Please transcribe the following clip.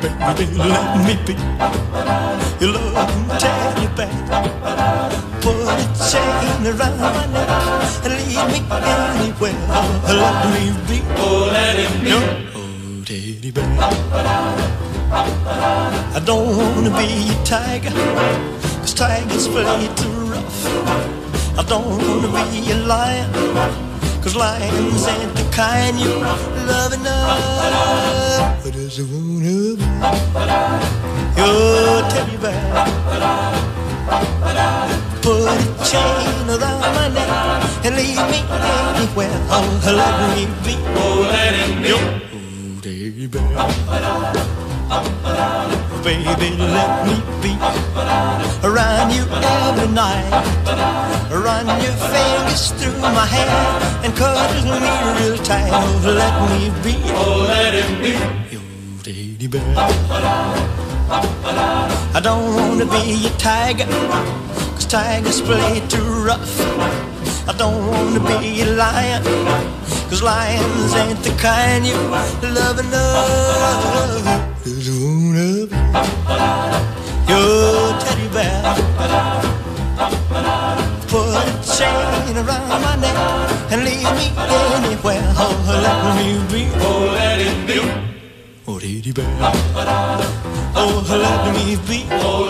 baby, let me be your loving teddy bear. Put a chain around my neck and lead me anywhere. Let me be, Oh, let him be. oh, teddy bear. I don't wanna be a tiger, cause tigers play too rough. I don't wanna be a lion, cause lions ain't the kind you love enough. But does I wanna be your teddy bear? Put a chain around my neck and leave me anywhere. Oh, let me be Oh, let him be. oh, bear. Baby, let me be around you every night. Run your fingers through my hair and cuddle me real tight. Oh, let me be Oh, let him be. your teddy bear. I don't wanna be a tiger, cause tigers play too rough. I don't wanna be a lion, cause lions ain't the kind you love enough. Just wanna be your teddy bear. Put a chain around my neck and leave me anywhere. Oh, let me be Oh, let him be. oh. Oh, let me be Oh, let him be bear.